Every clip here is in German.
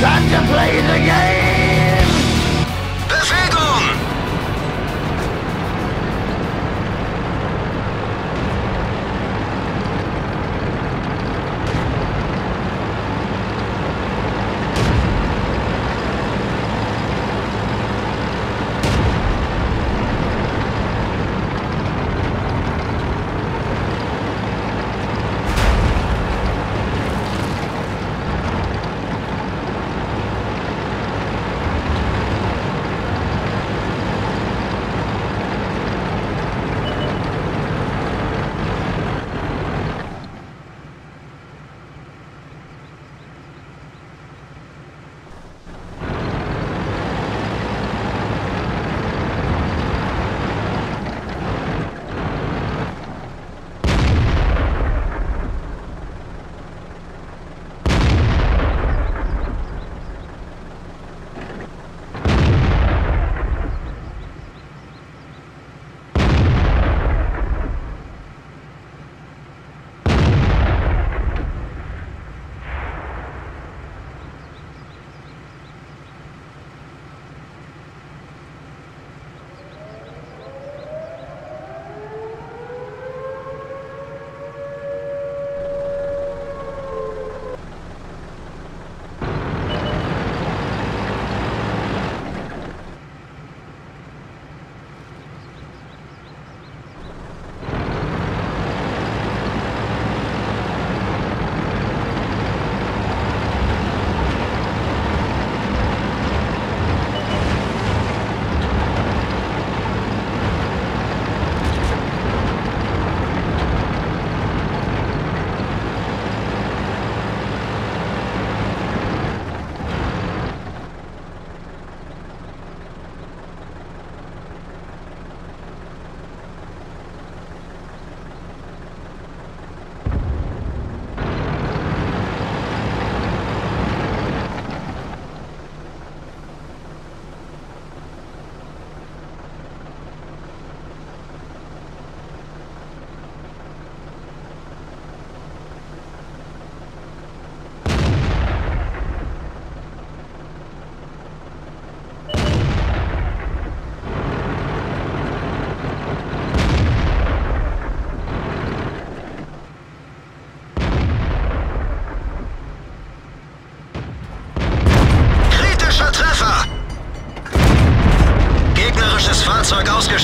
Time to play the game!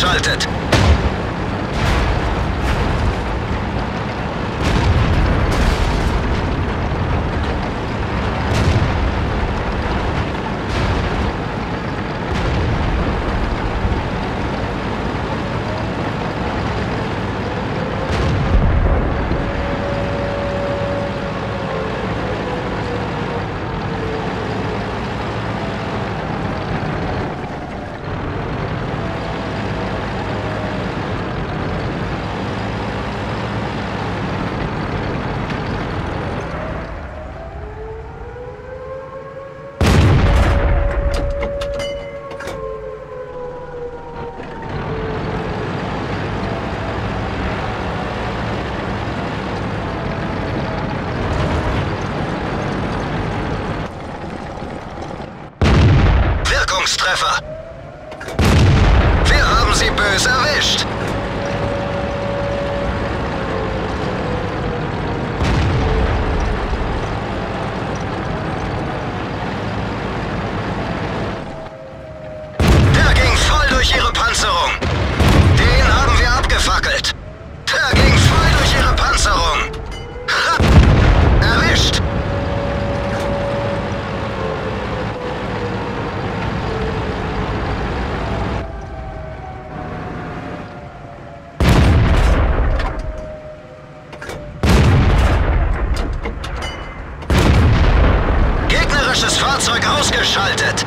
Fahrzeug Wirkungstreffer. Wir haben sie böse erwischt. Ausgeschaltet.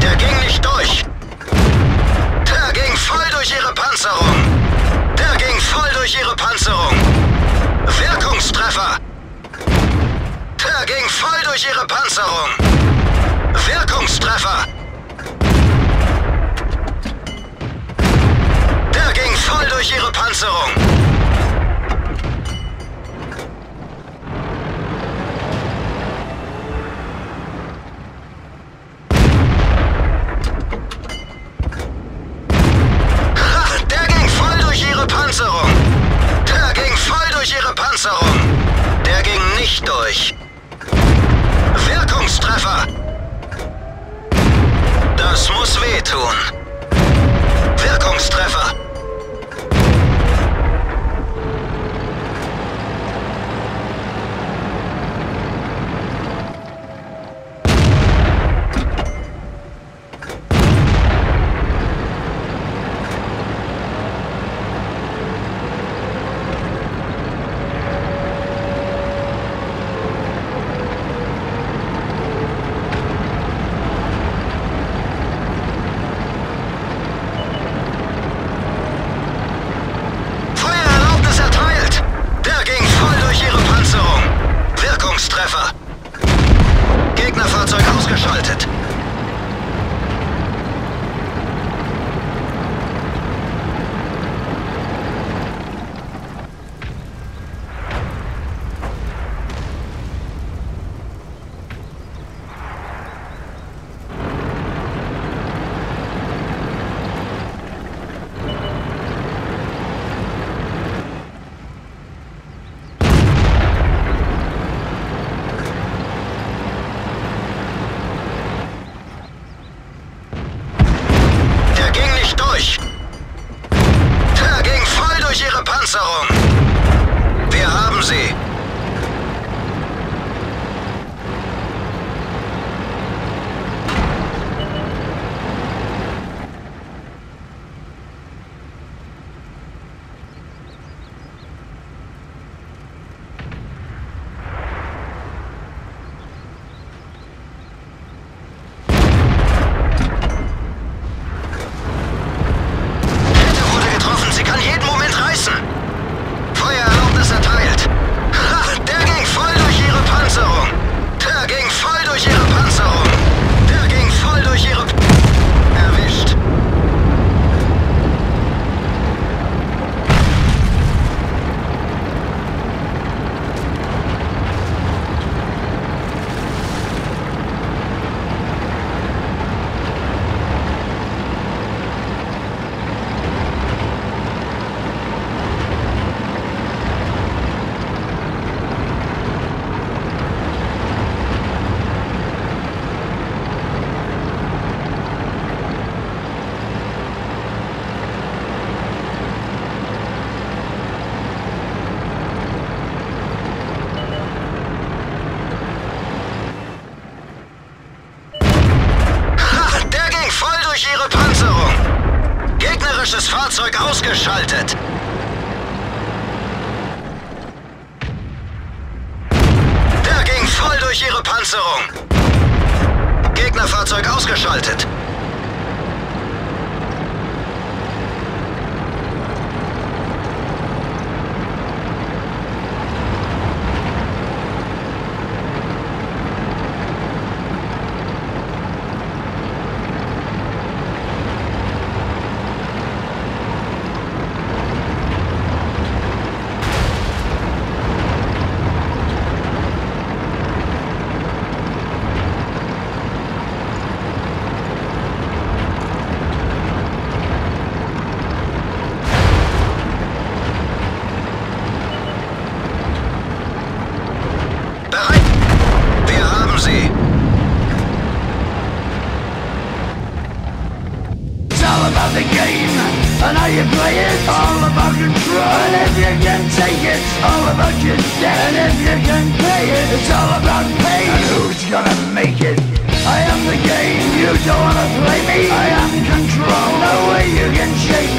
Der ging nicht durch. Der ging voll durch ihre Panzerung. Der ging voll durch ihre Panzerung. Wirkungstreffer. Der ging voll durch ihre Panzerung. Wirkungstreffer. Der ging voll durch ihre Panzerung. Der ging voll durch ihre Panzerung. Der ging voll durch ihre wehtun. Wirkungstreffer. Feuererlaubnis erteilt. Der ging voll durch ihre Panzerung. Wirkungstreffer. Gegnerfahrzeug ausgeschaltet. Der ging nicht durch. Der ging voll durch ihre Panzerung. Wir Fahrzeug ausgeschaltet. Der ging voll durch ihre Panzerung. Gegnerfahrzeug ausgeschaltet. All about the game and how you play it. All about control. And if you can take it, all about your debt. And if you can pay it, it's all about pain. And who's gonna make it? I am the game. You don't wanna play me. I am control. No way you can shake.